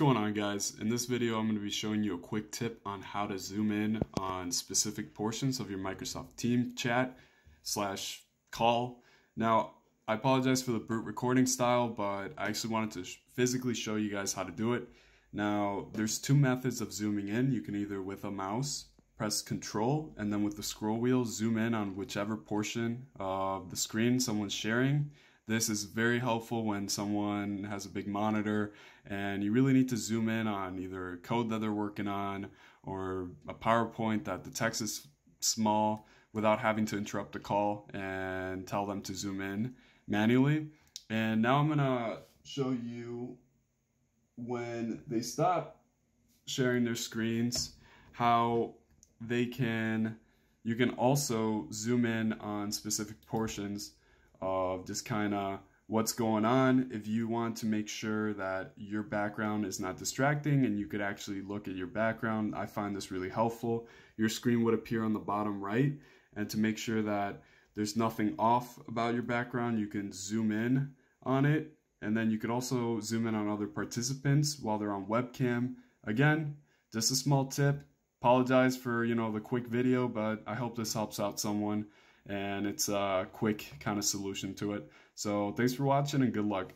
going on guys? In this video I'm going to be showing you a quick tip on how to zoom in on specific portions of your Microsoft Team chat slash call. Now I apologize for the brute recording style but I actually wanted to physically show you guys how to do it. Now there's two methods of zooming in. You can either with a mouse press control and then with the scroll wheel zoom in on whichever portion of the screen someone's sharing this is very helpful when someone has a big monitor and you really need to zoom in on either code that they're working on or a PowerPoint that the text is small without having to interrupt the call and tell them to zoom in manually. And now I'm gonna show you when they stop sharing their screens, how they can, you can also zoom in on specific portions of just kind of what's going on. If you want to make sure that your background is not distracting and you could actually look at your background i find this really helpful. Your screen would appear on the bottom right and to make sure that there's nothing off about your background you can zoom in on it. And then you could also zoom in on other participants while they're on webcam. Again just a small tip. Apologize for you know the quick video but i hope this helps out someone and it's a quick kind of solution to it. So thanks for watching and good luck.